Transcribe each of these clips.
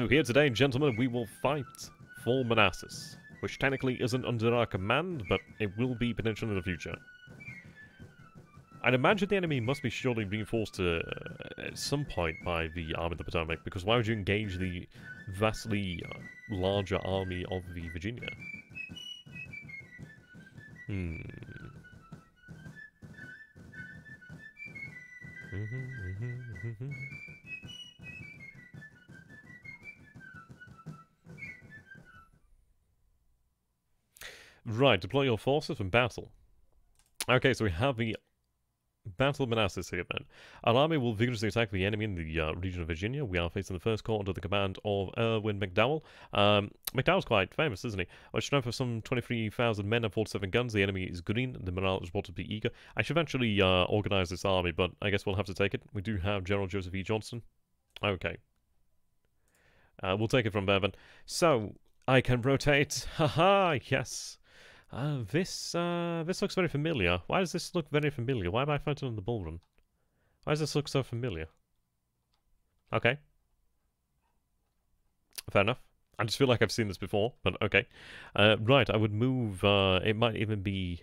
So here today, gentlemen, we will fight for Manassas, which technically isn't under our command, but it will be potentially in the future. I'd imagine the enemy must be surely reinforced uh, at some point by the Army of the Potomac, because why would you engage the vastly uh, larger army of the Virginia? Hmm. Right, deploy your forces from battle. Okay, so we have the Battle of Manassas here, then. Our army will vigorously attack the enemy in the uh, region of Virginia. We are facing the first corps under the command of Irvin McDowell. Um, McDowell's quite famous, isn't he? A strength of some 23,000 men and 47 guns. The enemy is green. The morale is reported eager. I should eventually uh, organize this army, but I guess we'll have to take it. We do have General Joseph E. Johnston. Okay. Uh, we'll take it from there, then. So, I can rotate. Haha, yes. Uh, this, uh, this looks very familiar. Why does this look very familiar? Why am I fighting on the Bull Run? Why does this look so familiar? Okay. Fair enough. I just feel like I've seen this before, but okay. Uh, right, I would move, uh, it might even be...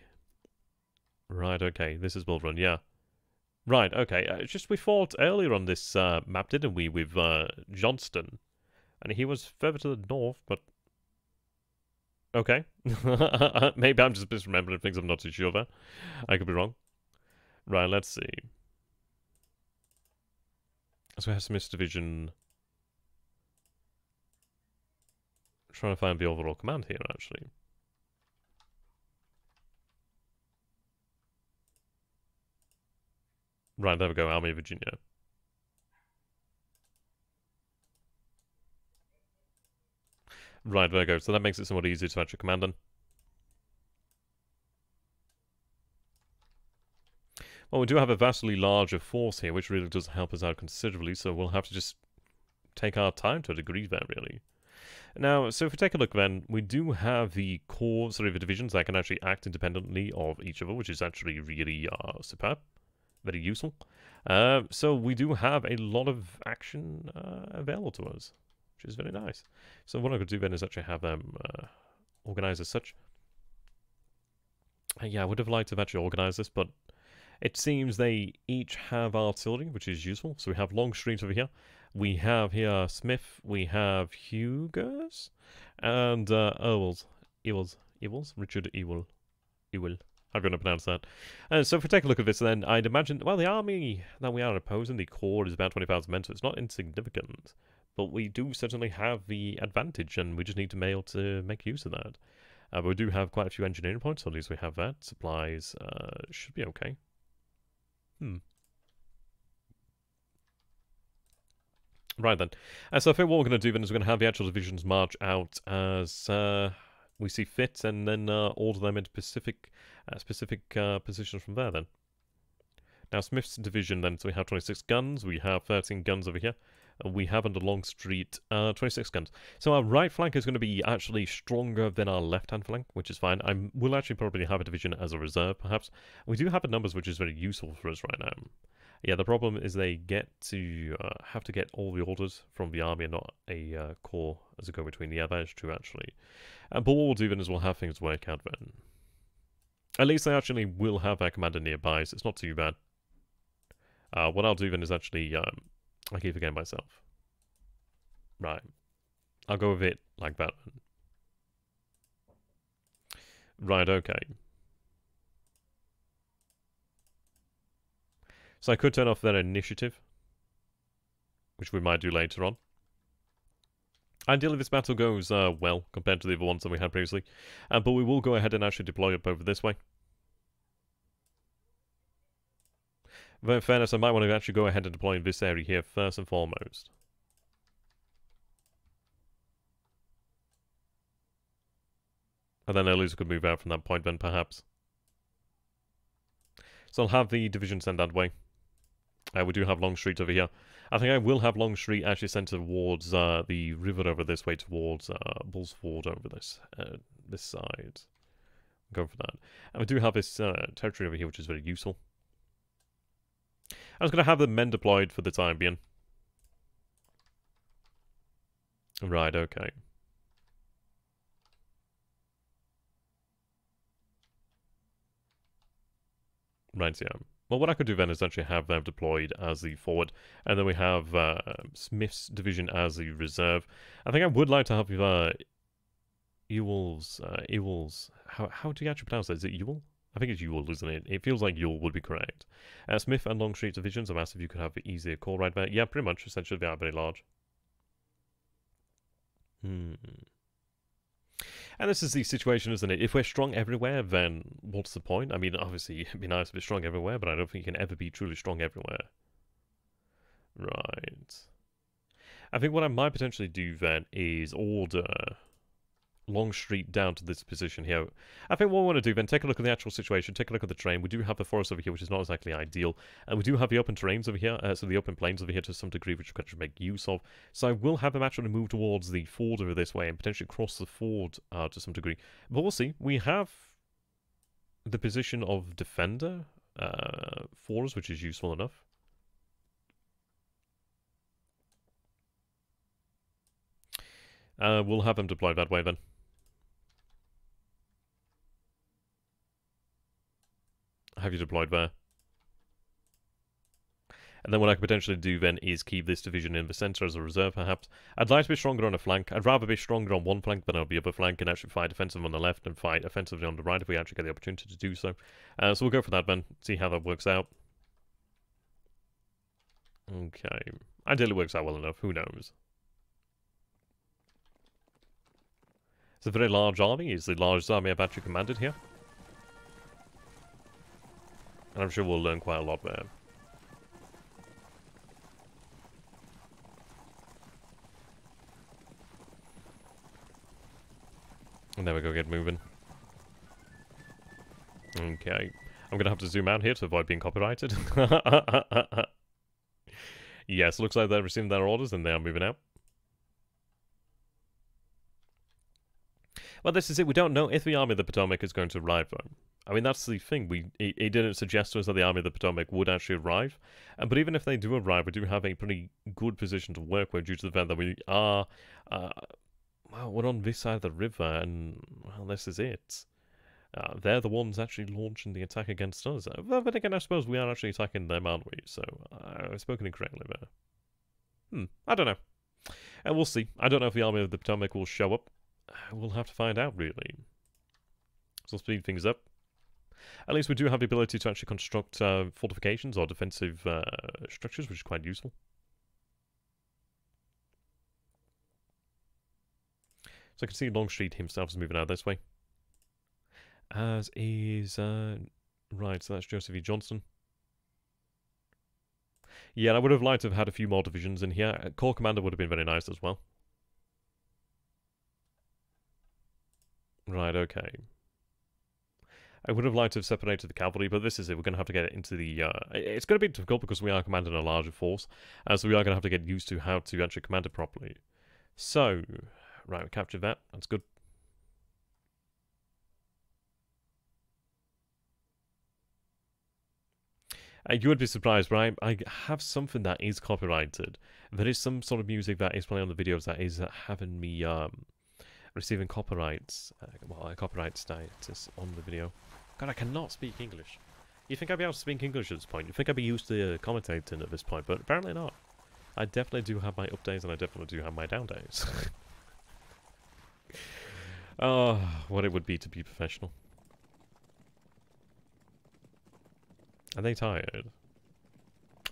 Right, okay, this is Bull Run, yeah. Right, okay, uh, just we fought earlier on this uh, map, didn't we, with uh, Johnston. And he was further to the north, but Okay. Maybe I'm just misremembering things I'm not too sure about. I could be wrong. Right, let's see. So we have Smith's division. trying to find the overall command here, actually. Right, there we go, Army of Virginia. Right, Virgo. So that makes it somewhat easier to actually command then. Well, we do have a vastly larger force here, which really does help us out considerably, so we'll have to just take our time to a degree there, really. Now, so if we take a look then, we do have the core sort of divisions that can actually act independently of each other, which is actually really uh, superb, very useful. Uh, so we do have a lot of action uh, available to us which is very nice. So what I could do then is actually have them uh, organized as such. Uh, yeah, I would have liked to have actually organized this, but it seems they each have artillery, which is useful. So we have long Longstreet over here. We have here Smith. We have Hughes. And uh, Ewells. Ewells. Ewells? Richard Ewell. Ewell. I'm going to pronounce that. Uh, so if we take a look at this, then I'd imagine, well, the army that we are opposing, the corps, is about 20,000 men, so it's not insignificant. But we do certainly have the advantage, and we just need to be able to make use of that. Uh, but we do have quite a few engineering points, so at least we have that. Supplies uh, should be okay. Hmm. Right then. Uh, so I think what we're going to do then is we're going to have the actual divisions march out as uh, we see fit, and then uh, order them into specific, uh, specific uh, positions from there then. Now Smith's division then, so we have 26 guns, we have 13 guns over here, we have under Longstreet uh, 26 guns. So our right flank is going to be actually stronger than our left-hand flank, which is fine. I will actually probably have a division as a reserve, perhaps. We do have a numbers, which is very useful for us right now. Yeah, the problem is they get to uh, have to get all the orders from the army and not a uh, corps as a go-between. That is true, actually. Uh, but what we'll do then is we'll have things work out then. At least they actually will have their commander nearby, so it's not too bad. Uh, what I'll do then is actually um, I keep forgetting myself. Right. I'll go with it like that. Right, okay. So I could turn off that initiative, which we might do later on. Ideally, this battle goes uh, well compared to the other ones that we had previously, uh, but we will go ahead and actually deploy up over this way. In fairness, I might want to actually go ahead and deploy in this area here first and foremost. And then we could move out from that point then, perhaps. So I'll have the division sent that way. Uh, we do have Longstreet over here. I think I will have Longstreet actually sent towards uh, the river over this way, towards uh, Ball's Ford over this uh, this side. Go for that. And we do have this uh, territory over here, which is very useful. I was going to have the men deployed for the time being. Right, okay. Right, yeah. Well, what I could do then is actually have them deployed as the forward, and then we have uh, Smith's division as the reserve. I think I would like to have uh, Ewell's, uh, Ewell's, how, how do you actually pronounce that? Is it Ewell? I think it's Ewell, isn't it? It feels like Ewell would be correct. Uh, Smith and Longstreet divisions are massive. You could have easier call right there. Yeah, pretty much. Essentially, they are very large. Hmm. And this is the situation, isn't it? If we're strong everywhere, then what's the point? I mean, obviously, it'd be nice if it's strong everywhere, but I don't think you can ever be truly strong everywhere. Right. I think what I might potentially do then is order Longstreet down to this position here. I think what we want to do then, take a look at the actual situation, take a look at the terrain. We do have the forest over here, which is not exactly ideal. And we do have the open terrains over here, uh, so the open plains over here to some degree, which we can make use of. So I will have them actually move towards the ford over this way and potentially cross the ford uh, to some degree. But we'll see. We have the position of defender uh, for us, which is useful enough. Uh, we'll have them deployed that way then. Have you deployed there. And then what I could potentially do then is keep this division in the centre as a reserve, perhaps. I'd like to be stronger on a flank. I'd rather be stronger on one flank than on the other flank and actually fight offensive on the left and fight offensively on the right if we actually get the opportunity to do so. Uh, so we'll go for that then, see how that works out. Okay. Ideally works out well enough, who knows. It's a very large army. It's the largest army I've actually commanded here. And I'm sure we'll learn quite a lot there. And there we go, get moving. Okay. I'm gonna have to zoom out here to avoid being copyrighted. yes, looks like they've received their orders and they are moving out. Well, this is it. We don't know if the Army of the Potomac is going to arrive, though. I mean, that's the thing. We he, didn't suggest to us that the Army of the Potomac would actually arrive. Uh, but even if they do arrive, we do have a pretty good position to work with due to the fact that we are, uh, well, we're on this side of the river, and, well, this is it. Uh, they're the ones actually launching the attack against us. Uh, but again, I suppose we are actually attacking them, aren't we? So, uh, I've spoken incorrectly there. Hmm, I don't know. And we'll see. I don't know if the Army of the Potomac will show up. We'll have to find out, really. So speed things up. At least we do have the ability to actually construct uh, fortifications or defensive uh, structures, which is quite useful. So I can see Longstreet himself is moving out this way. As is... Uh, right, so that's Joseph E. Johnston. Yeah, I would have liked to have had a few more divisions in here. Corps Commander would have been very nice as well. Right, okay. I would have liked to have separated the cavalry, but this is it. We're going to have to get into the... Uh, it's going to be difficult because we are commanding a larger force, uh, so we are going to have to get used to how to actually command it properly. So, right, we captured that. That's good. Uh, you would be surprised, but I, I have something that is copyrighted. There is some sort of music that is playing on the videos that is having me um, receiving copyrights, uh, well, a copyright status on the video. God, I cannot speak English. You think I'd be able to speak English at this point? You think I'd be used to uh, commentating at this point, but apparently not. I definitely do have my up days and I definitely do have my down days. oh, what it would be to be professional. Are they tired?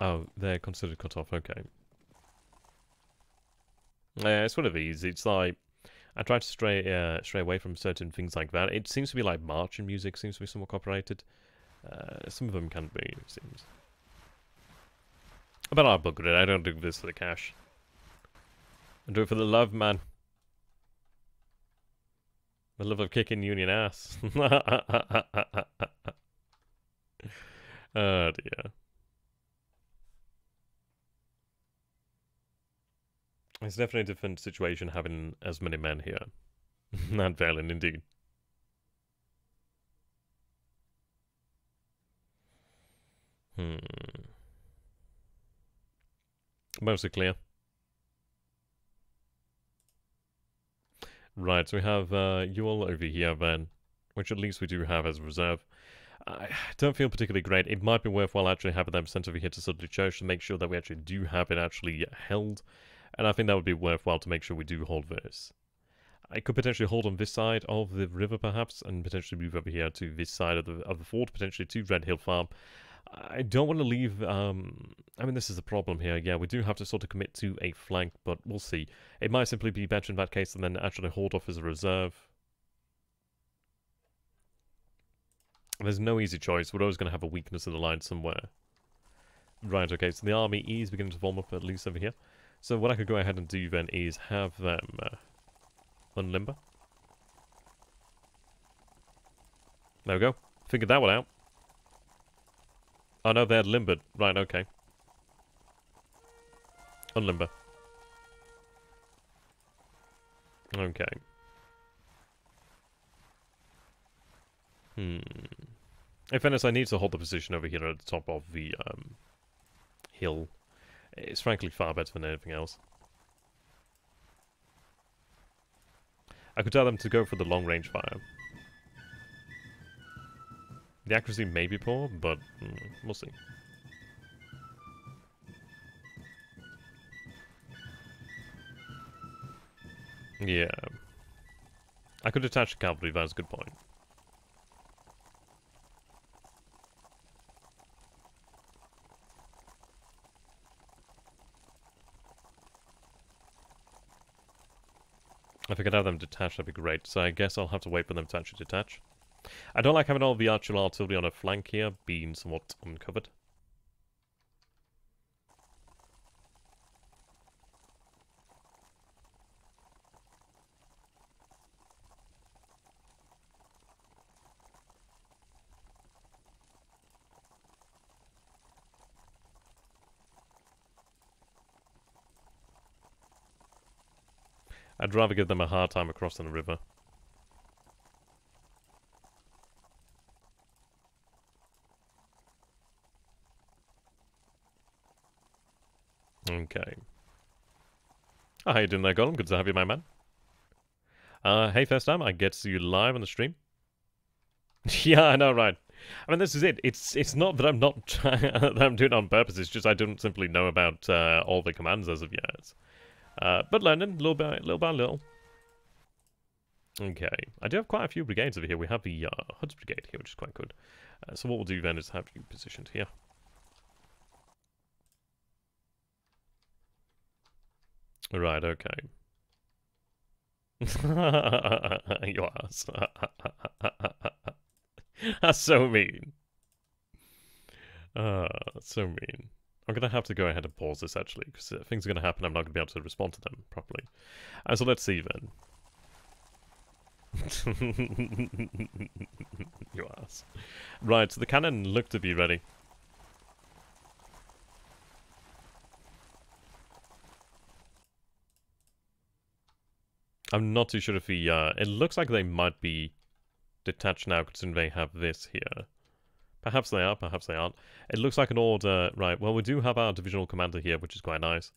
Oh, they're considered cut off, okay. Yeah, it's one of these. It's like I try to stray uh, stray away from certain things like that. It seems to be like march marching music seems to be somewhat copyrighted. Uh, some of them can be, it seems. But I'll book it. I don't do this for the cash. I do it for the love, man. The love of kicking union ass. oh dear. It's definitely a different situation having as many men here. Not Valen, indeed. Hmm. Mostly clear. Right, so we have uh, Ewell over here then, which at least we do have as a reserve. I don't feel particularly great. It might be worthwhile actually having them sent over here to Sudley Church to make sure that we actually do have it actually held. And I think that would be worthwhile to make sure we do hold this. I could potentially hold on this side of the river perhaps, and potentially move over here to this side of the, of the fort, potentially to Red Hill Farm. I don't want to leave, um, I mean, this is the problem here. Yeah, we do have to sort of commit to a flank, but we'll see. It might simply be better in that case and then actually hold off as a reserve. There's no easy choice. We're always going to have a weakness in the line somewhere. Right, okay, so the army is beginning to form up at least over here. So what I could go ahead and do then is have them uh, unlimber. There we go. Figured that one out. Oh no, they're limbered. Right, okay. Unlimber. Okay. Hmm. In fairness, I need to hold the position over here at the top of the um, hill. It's frankly far better than anything else. I could tell them to go for the long-range fire. The accuracy may be poor, but mm, we'll see. Yeah. I could attach the cavalry, that's a good point. If I could have them detach, that'd be great. So I guess I'll have to wait for them to actually detach. I don't like having all the archer artillery on a flank here being somewhat uncovered. I'd rather give them a hard time across the river. Okay. Oh, how you doing there, Golem? Good to have you, my man. Uh, hey, first time I get to see you live on the stream. yeah, I know, right. I mean, this is it. It's it's not that I'm not trying, that I'm doing it on purpose. It's just I don't simply know about uh, all the commands as of yet. Uh, but learning little by little by little. Okay, I do have quite a few brigades over here. We have the uh, Hoods Brigade here, which is quite good. Uh, so what we'll do then is have you positioned here. Right, okay. you ass. That's so mean. Uh, so mean. I'm going to have to go ahead and pause this, actually, because things are going to happen I'm not going to be able to respond to them properly. Uh, so let's see, then. you ass. Right, so the cannon looked to be ready. I'm not too sure if he, uh, it looks like they might be detached now considering they have this here. Perhaps they are, perhaps they aren't. It looks like an order, right, well we do have our divisional commander here, which is quite nice.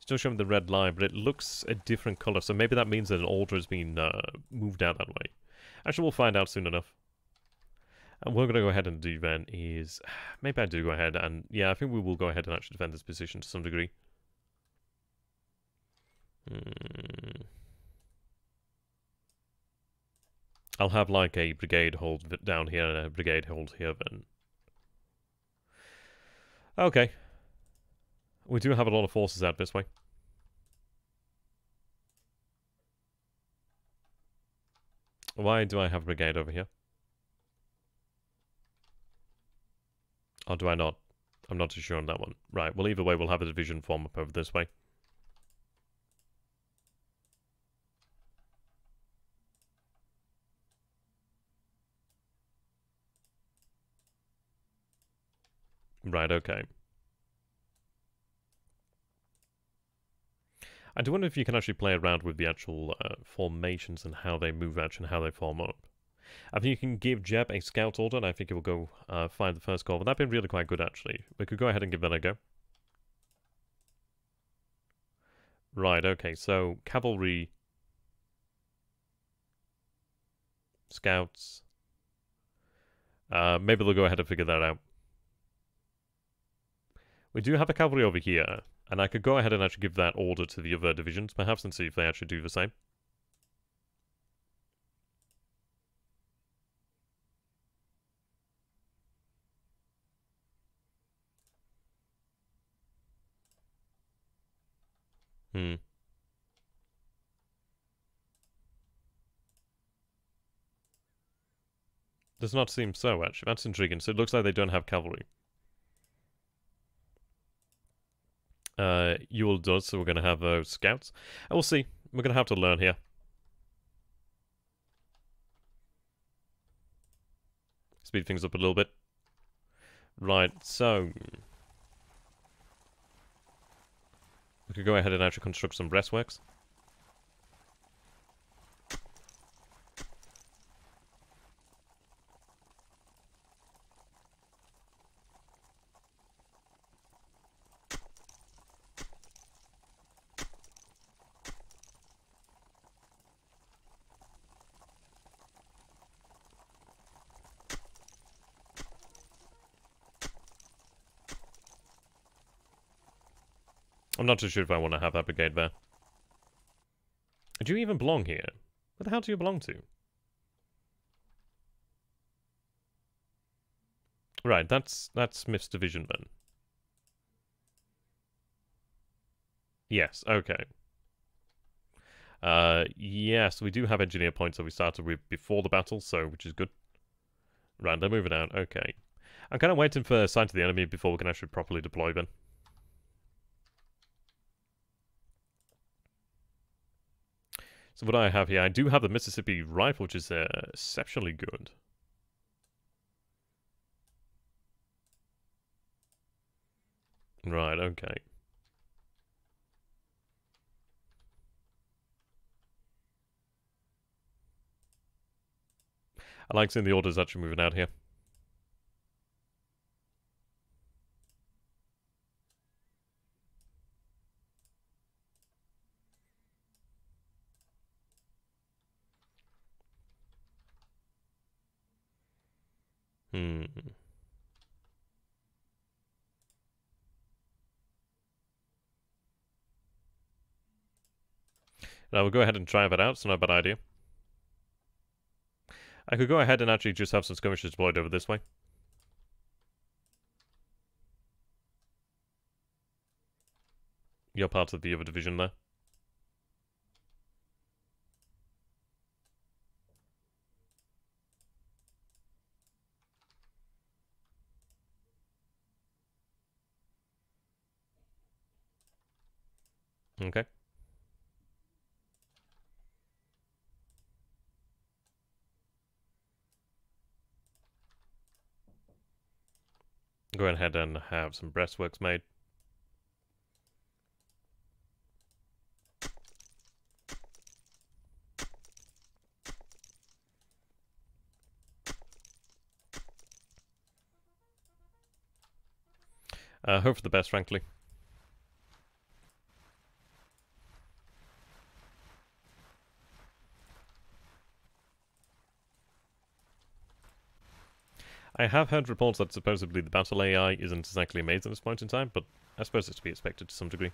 Still showing the red line, but it looks a different colour, so maybe that means that an order has been uh, moved out that way. Actually, we'll find out soon enough. And we're going to go ahead and do then is, maybe I do go ahead and, yeah, I think we will go ahead and actually defend this position to some degree. Hmm. I'll have like a brigade hold down here and a brigade hold here then. Okay. We do have a lot of forces out this way. Why do I have a brigade over here? Or do I not? I'm not too sure on that one. Right, well either way we'll have a division form up over this way. Right, okay. I do wonder if you can actually play around with the actual uh, formations and how they move out and how they form up. I think you can give Jeb a scout order, and I think it will go uh, find the first corps. But that'd be really quite good, actually. We could go ahead and give that a go. Right, okay, so cavalry Scouts. Uh, maybe they'll go ahead and figure that out. We do have a cavalry over here, and I could go ahead and actually give that order to the other divisions, perhaps, and see if they actually do the same. Hmm. Does not seem so, actually. That's intriguing. So it looks like they don't have cavalry. Uh, Ewell does, so we're going to have uh, scouts. And we'll see. We're going to have to learn here. Speed things up a little bit. Right, so... We could go ahead and actually construct some breastworks. Not too sure if I want to have that brigade there. Do you even belong here? Where the hell do you belong to? Right, that's that's Smith's division then. Yes, okay. Uh, yes, we do have engineer points that we started with before the battle, so which is good. Right, they're moving out. Okay. I'm kind of waiting for a sign to the enemy before we can actually properly deploy them. So what I have here, I do have the Mississippi rifle, which is uh, exceptionally good. Right, okay. I like seeing the orders actually moving out here. Now we'll go ahead and try that out, it's not a bad idea. I could go ahead and actually just have some skirmishes deployed over this way. You're part of the other division there. Okay. Go ahead and have some breastworks made. Uh, hope for the best, frankly. I have heard reports that supposedly the battle AI isn't exactly amazing at this point in time, but I suppose it's to be expected to some degree.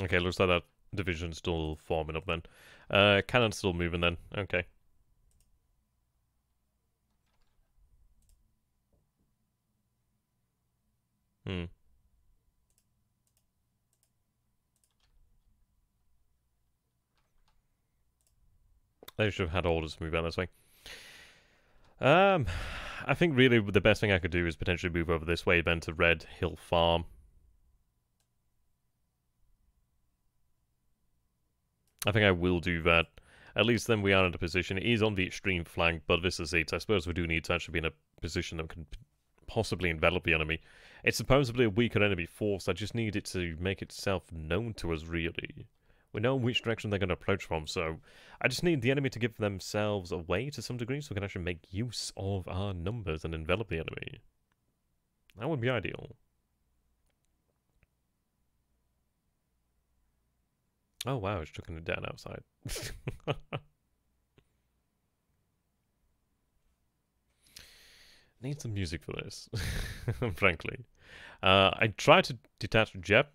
Okay, looks like that division still forming up then. Uh, cannon still moving then. Okay. Hmm. They should have had orders to move out this way. Um, I think really the best thing I could do is potentially move over this way then to Red Hill Farm. I think I will do that. At least then we are in a position. It is on the extreme flank, but this is it. I suppose we do need to actually be in a position that can possibly envelop the enemy. It's supposedly a weaker enemy force. I just need it to make itself known to us, really. We know which direction they're going to approach from, so I just need the enemy to give themselves away to some degree so we can actually make use of our numbers and envelop the enemy. That would be ideal. Oh wow, it's chucking it down outside. Need some music for this, frankly. Uh, I tried to detach Jeb.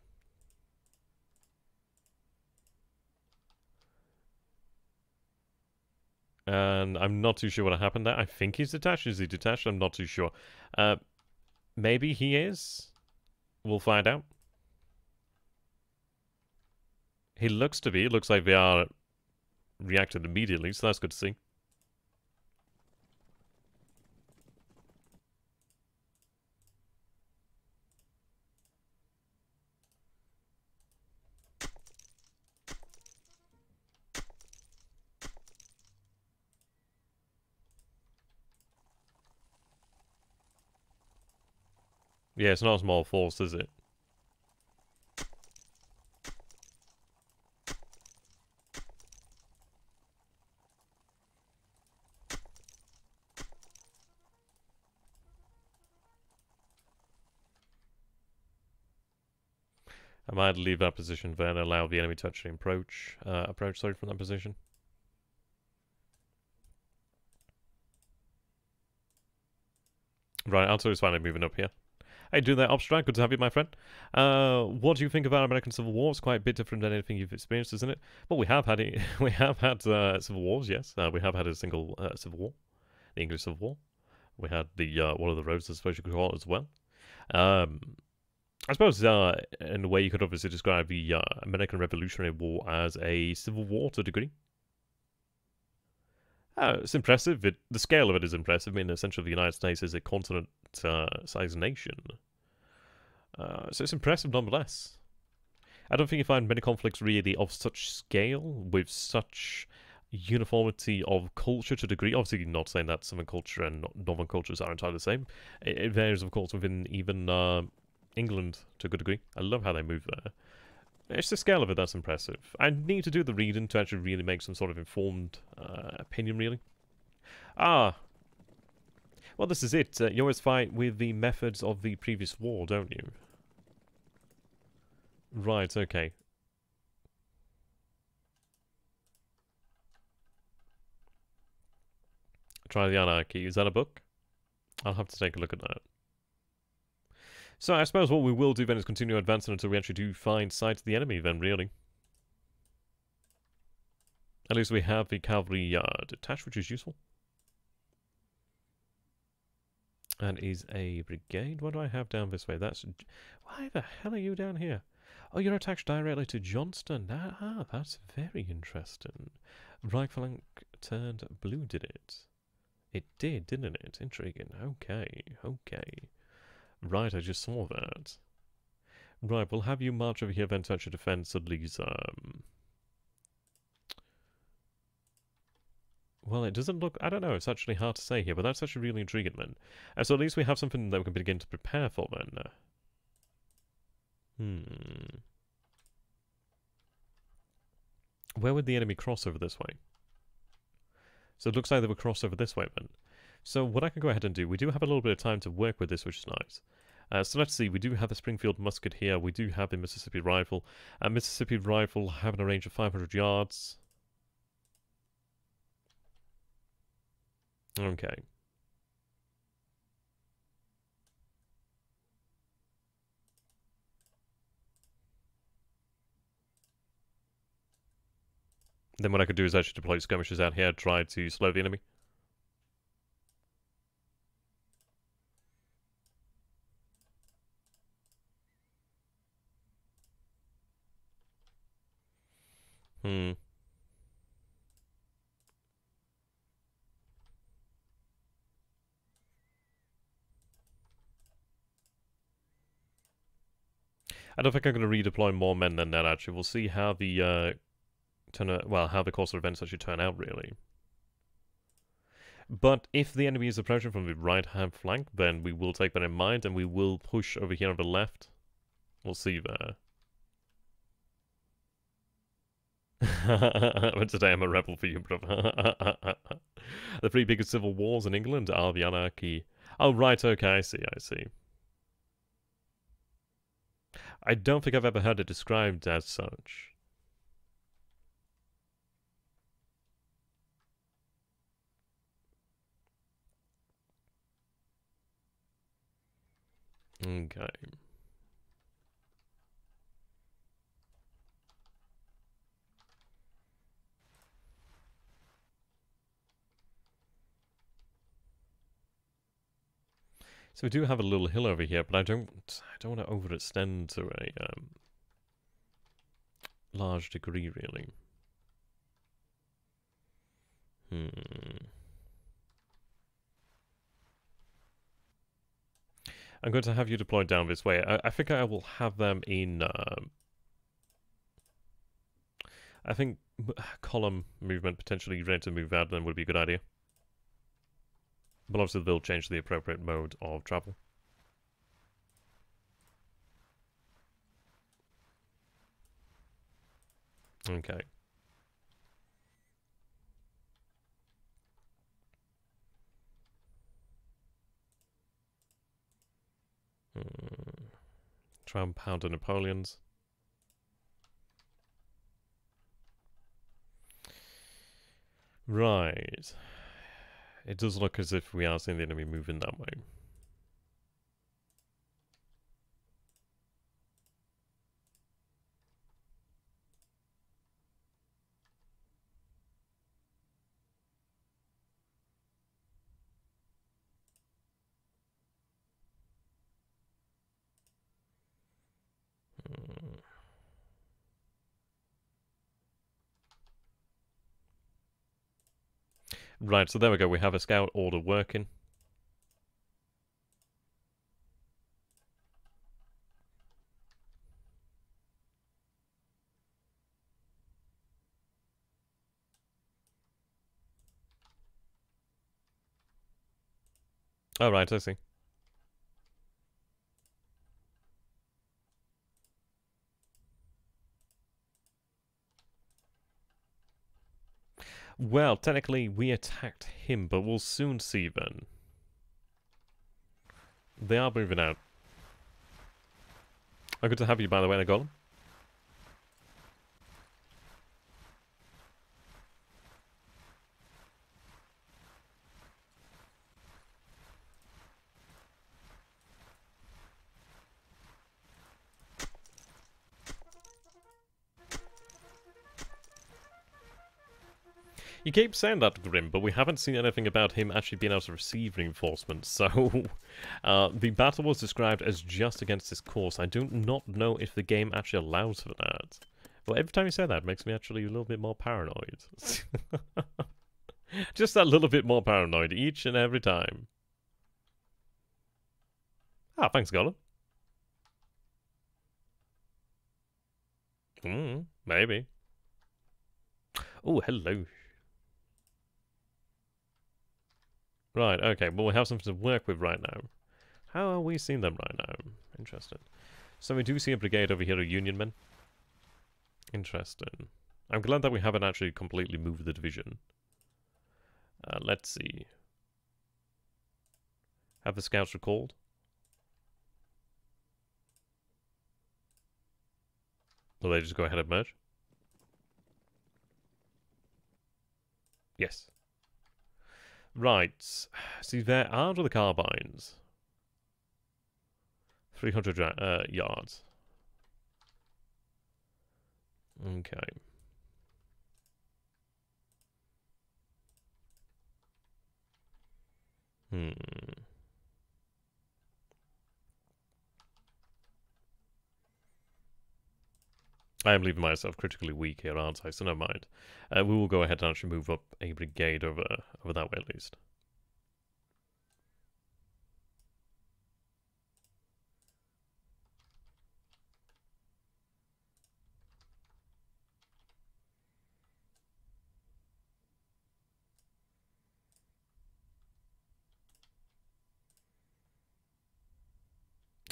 And I'm not too sure what happened there. I think he's detached. Is he detached? I'm not too sure. Uh, maybe he is. We'll find out. He looks to be. It looks like are reacted immediately, so that's good to see. Yeah, it's not a small force, is it? I might leave that position then allow the enemy to actually approach, uh, approach sorry, from that position. Right, Alto is finally moving up here. Hey, do that, Obstrad. Good to have you, my friend. Uh, what do you think about American Civil War? It's quite a bit different than anything you've experienced, isn't it? Well, we have had it. we have had uh, civil wars. Yes, uh, we have had a single uh, civil war, the English Civil War. We had the uh, one of the roads, I suppose you could call it as well. Um, I suppose, uh, in a way, you could obviously describe the uh, American Revolutionary War as a civil war to a degree. Uh, it's impressive. It, the scale of it is impressive. I mean, essentially, the United States is a continent-sized uh, nation. Uh, so it's impressive nonetheless. I don't think you find many conflicts really of such scale, with such uniformity of culture to a degree. Obviously, not saying that Southern culture and Northern cultures are entirely the same. It, it varies, of course, within even uh, England to a good degree. I love how they move there. It's the scale of it that's impressive. I need to do the reading to actually really make some sort of informed uh, opinion, really. Ah. Well, this is it. Uh, you always fight with the methods of the previous war, don't you? Right, okay. Try the Anarchy. Is that a book? I'll have to take a look at that. So I suppose what we will do then is continue advancing until we actually do find sight of the enemy then, really. At least we have the cavalry uh, detached, which is useful. And is a brigade. What do I have down this way? That's... Why the hell are you down here? Oh, you're attached directly to Johnston. Ah, ah that's very interesting. Right flank turned blue, did it? It did, didn't it? Intriguing. Okay, okay. Right, I just saw that. Right, we'll have you march over here then to actually defend Sudley's, um... Well, it doesn't look... I don't know, it's actually hard to say here, but that's actually really intriguing then. Uh, so at least we have something that we can begin to prepare for then. Hmm... Where would the enemy cross over this way? So it looks like they would cross over this way then. So what I can go ahead and do, we do have a little bit of time to work with this, which is nice. Uh, so let's see, we do have a Springfield musket here, we do have a Mississippi rifle. A Mississippi rifle having a range of 500 yards. Okay. Then what I could do is actually deploy skirmishers out here, try to slow the enemy. Hmm. I don't think I'm going to redeploy more men than that, actually. We'll see how the, uh, turn out, well, how the course of events actually turn out, really. But if the enemy is approaching from the right-hand flank, then we will take that in mind, and we will push over here on the left. We'll see there. but today I'm a rebel for you, brother. the three biggest civil wars in England are the anarchy. Oh, right, okay, I see, I see. I don't think I've ever heard it described as such. Okay. So we do have a little hill over here, but I don't I don't want to overextend to a um, large degree, really. Hmm. I'm going to have you deployed down this way. I, I think I will have them in... Uh, I think column movement potentially ready to move out then would be a good idea. But obviously they'll change the appropriate mode of travel. Okay. Hmm. Try and the Napoleons. Right. It does look as if we are seeing the enemy moving that way. Right, so there we go. We have a scout order working. Oh, right, I see. Well, technically, we attacked him, but we'll soon see then. They are moving out. Oh, good to have you, by the way, Golem. Keep saying that, Grim, but we haven't seen anything about him actually being able to receive reinforcements, so... Uh, the battle was described as just against his course. I do not know if the game actually allows for that. Well, every time you say that, it makes me actually a little bit more paranoid. just that little bit more paranoid each and every time. Ah, thanks, Golem. Hmm, maybe. Oh, hello. Right, okay, well we have something to work with right now. How are we seeing them right now? Interesting. So we do see a brigade over here of Union men. Interesting. I'm glad that we haven't actually completely moved the division. Uh, let's see. Have the scouts recalled? Will they just go ahead and merge? Yes. Right. See, they're armed with the carbines. 300 uh, yards. Okay. I am leaving myself critically weak here, aren't I? So never mind. Uh, we will go ahead and actually move up a brigade over over that way at least.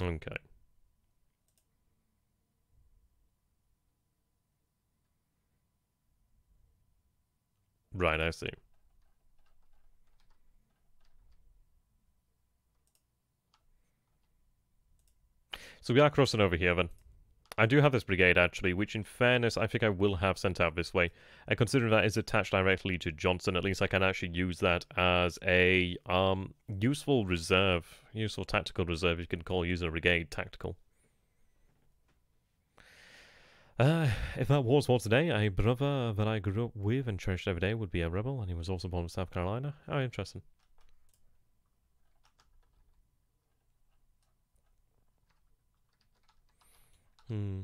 Okay. Right, I see. So we are crossing over here then. I do have this brigade actually, which in fairness I think I will have sent out this way. And considering that is attached directly to Johnson, at least I can actually use that as a um useful reserve, useful tactical reserve you can call using a brigade tactical. Uh, if that was war today, a brother that I grew up with and cherished every day would be a rebel, and he was also born in South Carolina. Oh, interesting. Hmm.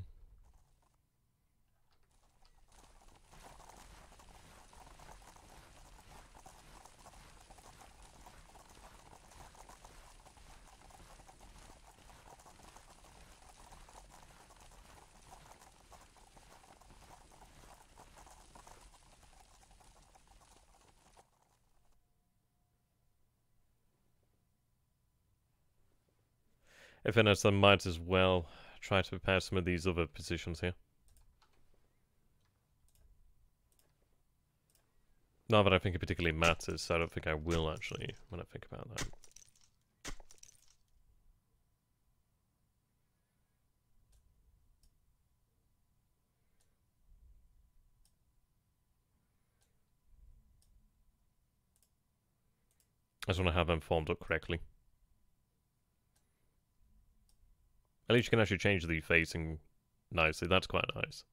If anything, I might as well try to prepare some of these other positions here. Not that I think it particularly matters, so I don't think I will actually when I think about that. I just want to have them formed up correctly. At least you can actually change the facing nicely. That's quite nice.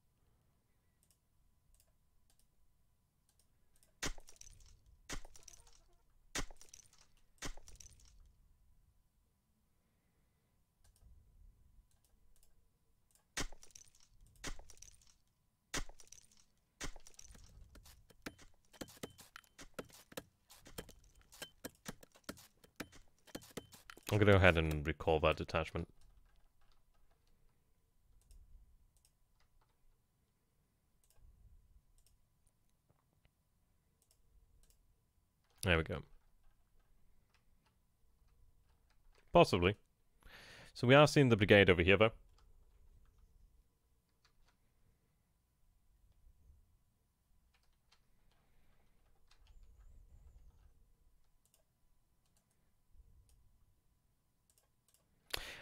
I'm going to go ahead and recall that detachment. There we go. Possibly. So we are seeing the brigade over here, though.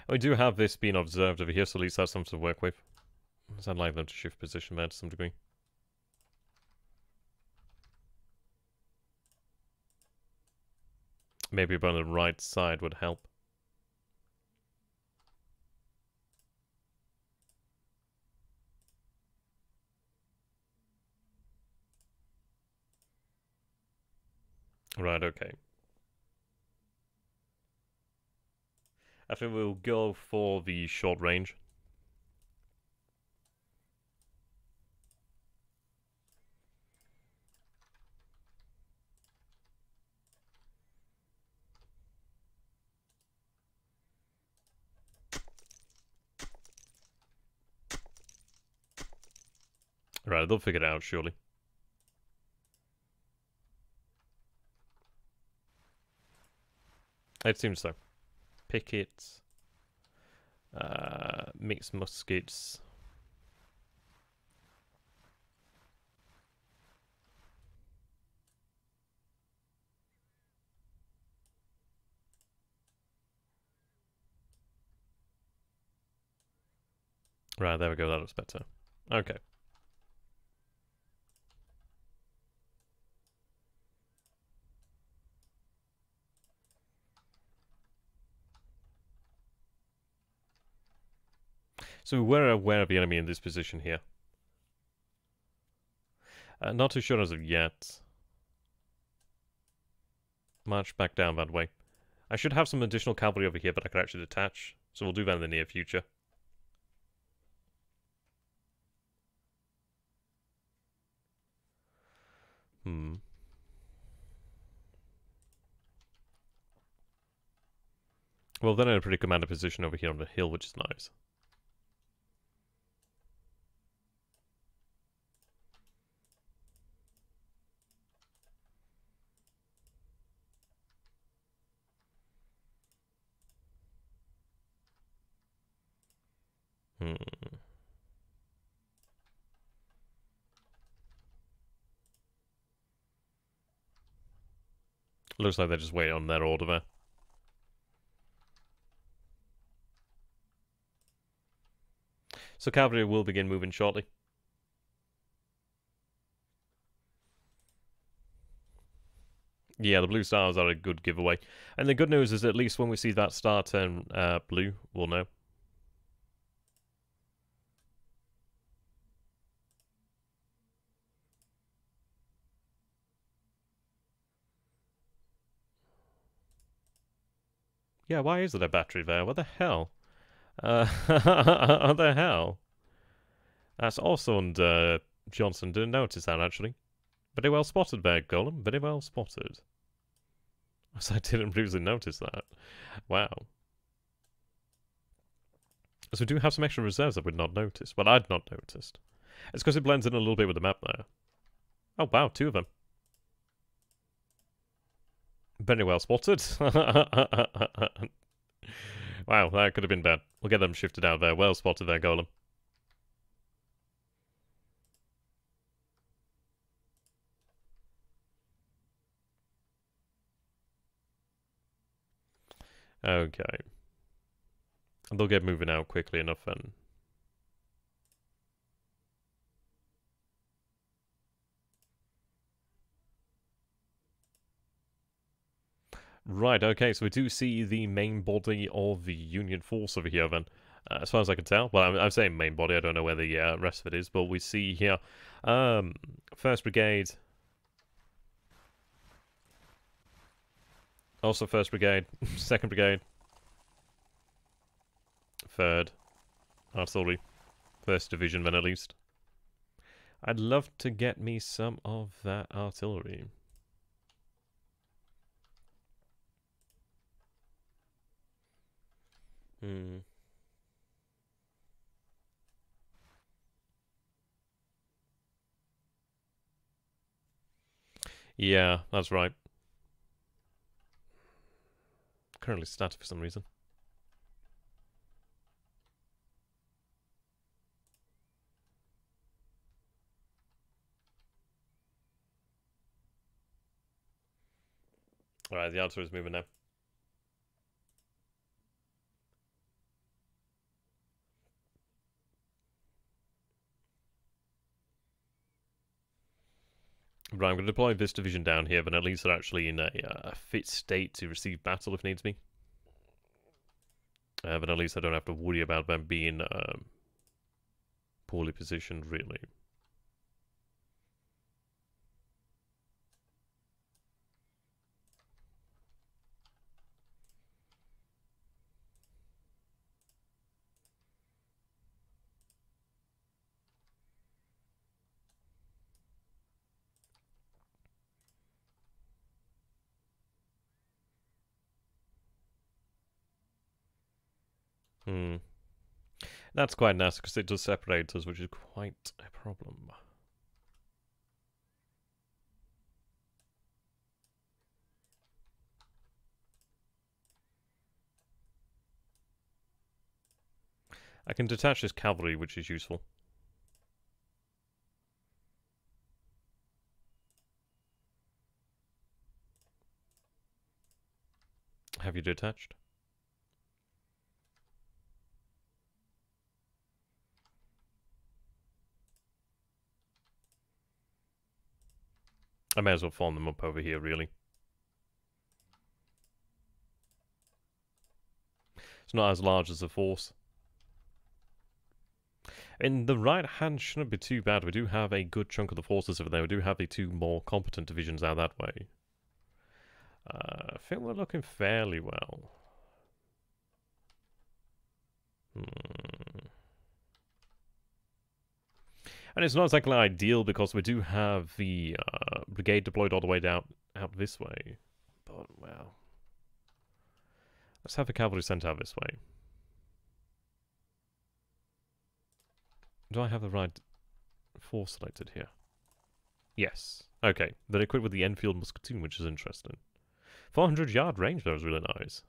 We do have this being observed over here, so at least that's something to work with. So I'd like them to shift position there to some degree. Maybe on the right side would help. Right, okay. I think we'll go for the short range. Right, they'll figure it out, surely. It seems so. Pickets. Uh, mixed muskets. Right, there we go, that looks better. Okay. So we're aware of the enemy in this position here. Uh, not too sure as of yet. March back down that way. I should have some additional cavalry over here that I could actually detach, so we'll do that in the near future. Hmm. Well, then in a pretty commanded position over here on the hill, which is nice. Looks like they're just waiting on their order there. So cavalry will begin moving shortly. Yeah, the blue stars are a good giveaway. And the good news is at least when we see that star turn uh, blue, we'll know. Yeah, why is there a battery there? What the hell? Uh, what the hell? That's also under Johnson. Didn't notice that, actually. Very well spotted there, Golem. Very well spotted. I didn't really notice that. Wow. So we do have some extra reserves that we'd not noticed. Well, I'd not noticed. It's because it blends in a little bit with the map there. Oh, wow. Two of them. Very well spotted. wow, that could have been bad. We'll get them shifted out there. Well spotted there, Golem. Okay. They'll get moving out quickly enough then. Right, okay, so we do see the main body of the Union force over here then. Uh, as far as I can tell. Well, I'm, I'm, saying main body, I don't know where the uh, rest of it is, but we see here, um, 1st Brigade. Also 1st Brigade, 2nd Brigade. 3rd. Artillery. 1st Division then at least. I'd love to get me some of that artillery. Hmm. Yeah, that's right. Currently static for some reason. Alright, the answer is moving now. Right, I'm going to deploy this division down here, but at least they're actually in a uh, fit state to receive battle if needs be. Uh, but at least I don't have to worry about them being um, poorly positioned, really. Hmm. That's quite nice because it does separate us, which is quite a problem. I can detach this cavalry, which is useful. Have you detached? I may as well form them up over here, really. It's not as large as the force. In the right hand shouldn't be too bad. We do have a good chunk of the forces over there. We do have the two more competent divisions out that way. Uh, I think we're looking fairly well. Hmm. And it's not exactly ideal because we do have the uh, brigade deployed all the way down out this way. But, well... Let's have the cavalry sent out this way. Do I have the right force selected here? Yes. Okay. They're equipped with the Enfield Musketoon, which is interesting. 400 yard range, that was really nice.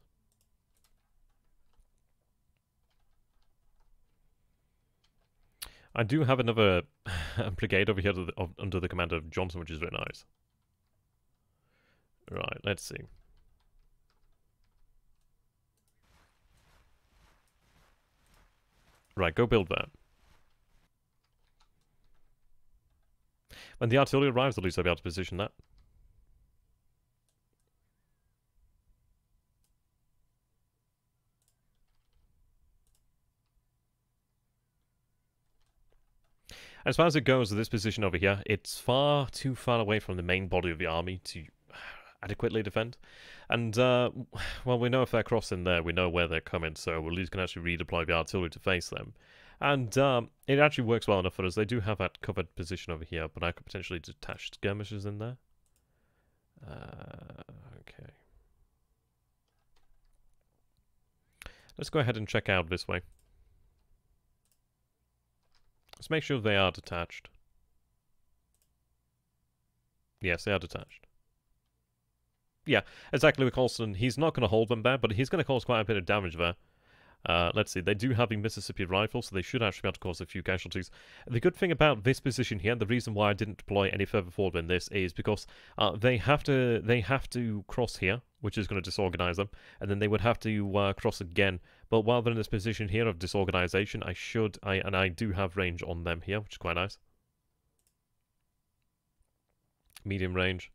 I do have another brigade over here the, of, under the command of Johnson, which is very nice. Right, let's see. Right, go build that. When the artillery arrives, at least I'll be able to position that. As far as it goes, this position over here, it's far too far away from the main body of the army to adequately defend. And, uh, well, we know if they're crossing there, we know where they're coming, so we can actually redeploy the artillery to face them. And um, it actually works well enough for us. They do have that covered position over here, but I could potentially detach skirmishers in there. Uh, okay. Let's go ahead and check out this way. Let's make sure they are detached. Yes, they are detached. Yeah, exactly with Colston. He's not going to hold them there, but he's going to cause quite a bit of damage there. Uh, let's see, they do have a Mississippi rifle, so they should actually be able to cause a few casualties. The good thing about this position here, the reason why I didn't deploy any further forward than this, is because uh, they have to they have to cross here, which is going to disorganize them, and then they would have to uh, cross again. But while they're in this position here of disorganization, I should, I and I do have range on them here, which is quite nice. Medium range.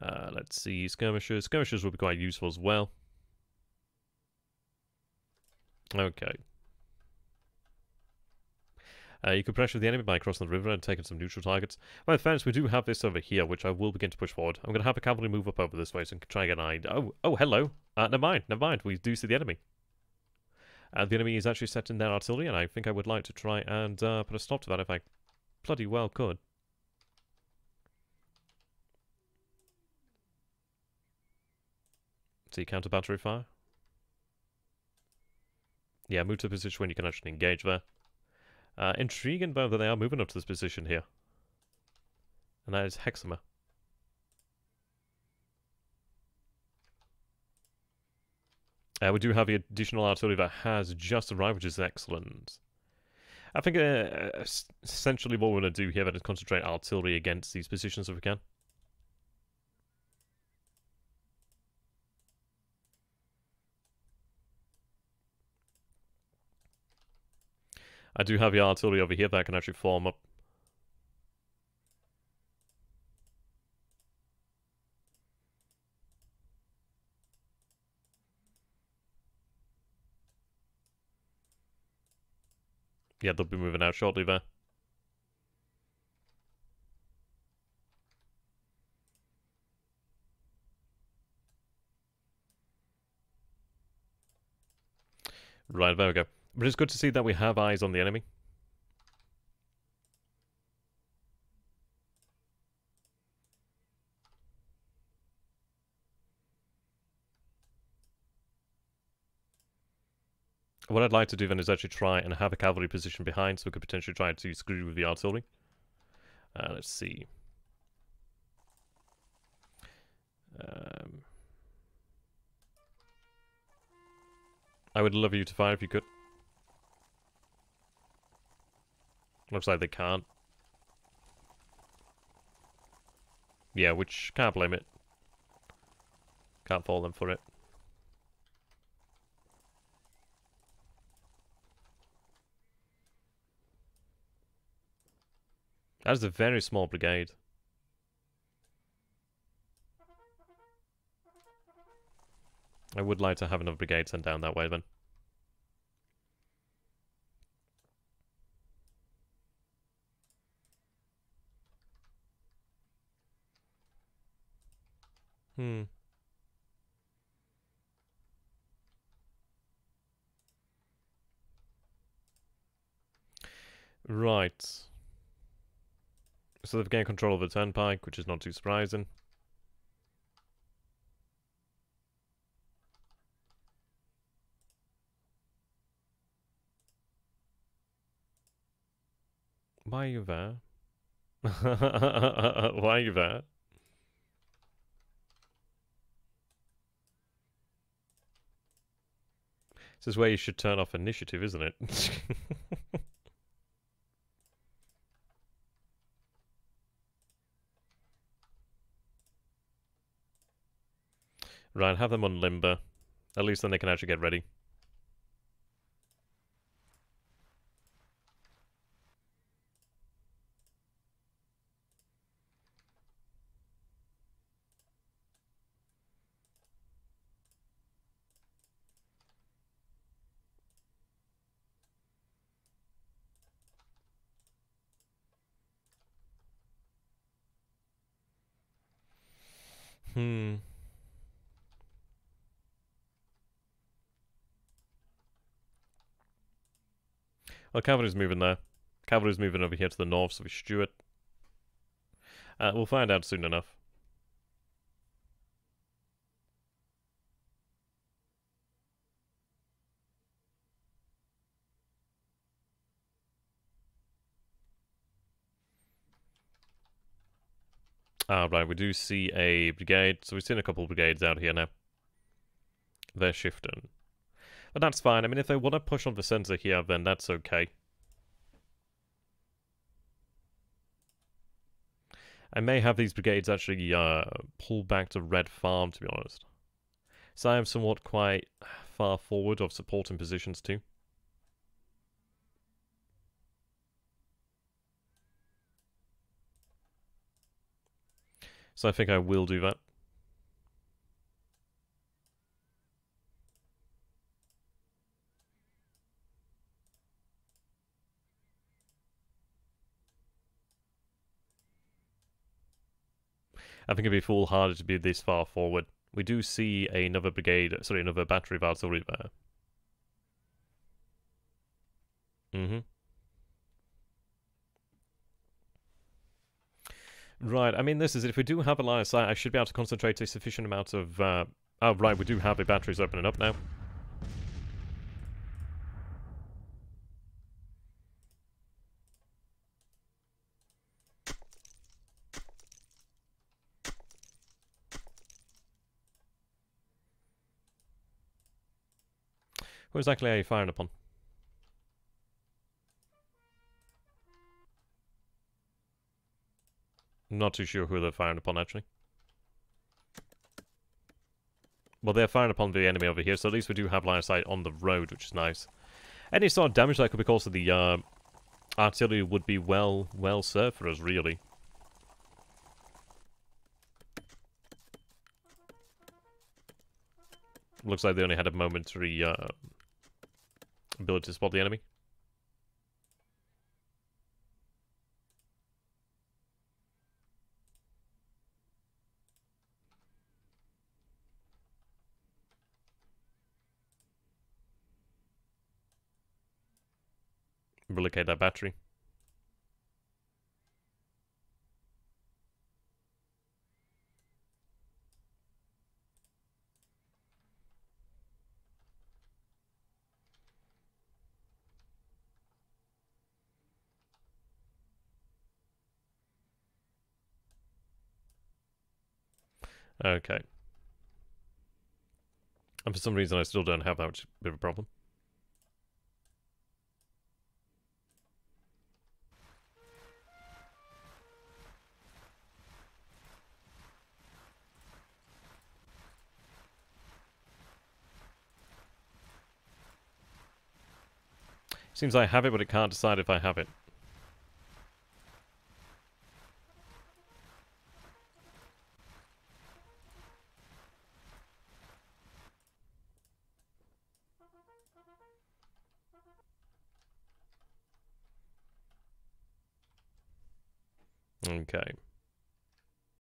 Uh, let's see, skirmishers. Skirmishers will be quite useful as well. Okay. Uh, you can pressure the enemy by crossing the river and taking some neutral targets. Well, in fairness, we do have this over here, which I will begin to push forward. I'm going to have a cavalry move up over this way so I can try and get an eye. Oh, oh, hello. Uh, never mind, never mind. We do see the enemy. Uh, the enemy is actually setting their artillery, and I think I would like to try and uh, put a stop to that if I bloody well could. See counter battery fire. Yeah, move to a position when you can actually engage there. Uh, intriguing though that they are moving up to this position here. And that is Hexamer. Uh, we do have the additional artillery that has just arrived, which is excellent. I think uh, essentially what we're going to do here is concentrate artillery against these positions if we can. I do have the artillery over here that can actually form up. Yeah, they'll be moving out shortly there. Right, there we go. But it's good to see that we have eyes on the enemy. What I'd like to do then is actually try and have a cavalry position behind so we could potentially try to screw with the artillery. Uh, let's see. Um, I would love you to fire if you could. Looks like they can't. Yeah, which can't blame it. Can't fault them for it. That is a very small brigade. I would like to have another brigade sent down that way then. Hmm. Right. So they've gained control of the turnpike, which is not too surprising. Why are you there? Why are you there? This is where you should turn off initiative, isn't it? Right, have them on limber. At least then they can actually get ready. Hmm. Well, cavalry's moving there. Cavalry's moving over here to the north, so we Stuart. Uh, we'll find out soon enough. Ah, right, we do see a brigade. So we've seen a couple of brigades out here now. They're shifting. But that's fine. I mean, if they want to push on the center here, then that's okay. I may have these brigades actually uh, pull back to Red Farm, to be honest. So I am somewhat quite far forward of supporting positions too. So I think I will do that. I think it'd be foolhardy to be this far forward. We do see another brigade, sorry, another battery of artillery there. Mm-hmm. Right, I mean, this is it. If we do have a line of sight, I should be able to concentrate a sufficient amount of... Uh... Oh, right, we do have the batteries opening up now. Who exactly are you firing upon? Not too sure who they're firing upon, actually. Well, they're firing upon the enemy over here, so at least we do have line of sight on the road, which is nice. Any sort of damage that could be caused to the uh, artillery would be well, well served for us, really. Looks like they only had a momentary uh, ability to spot the enemy. relocate that battery. Okay. And for some reason I still don't have that much bit of a problem. Seems I have it, but it can't decide if I have it. Okay.